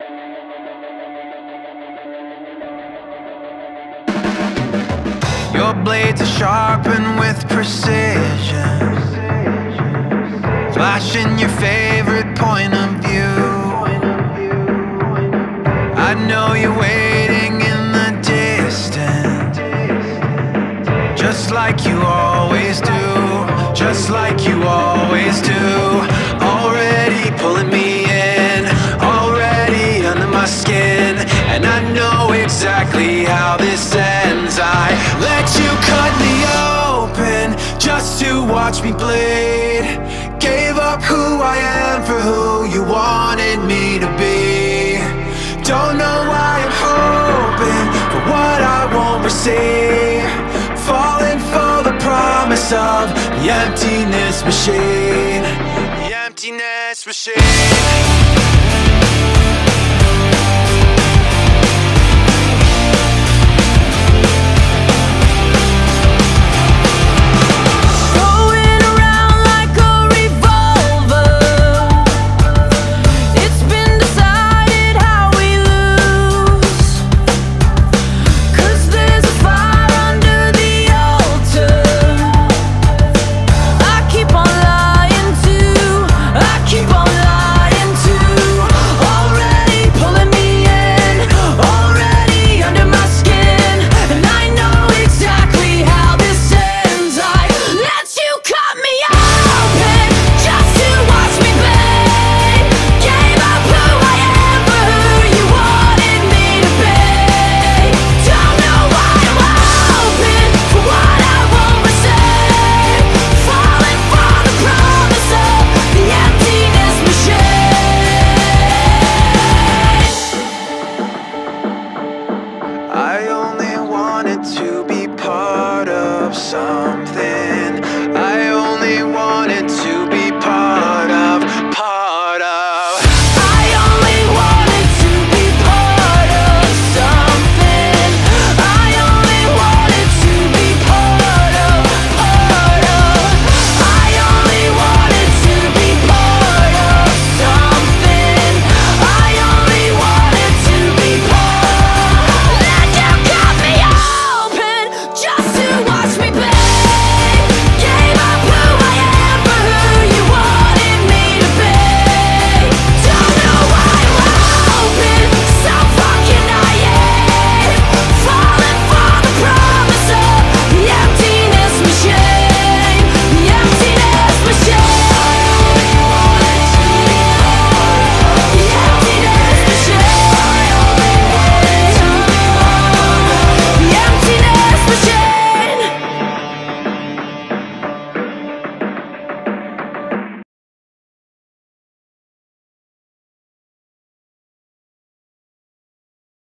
Your blades are sharpened with precision Flashing your favorite point of view. I know you're waiting in the distance Just like you always do Just like you always do And I know exactly how this ends. I let you cut me open Just to watch me bleed. Gave up who I am for who you wanted me to be. Don't know why I'm hoping For what I won't receive. Falling for the promise of the emptiness machine to be part of something.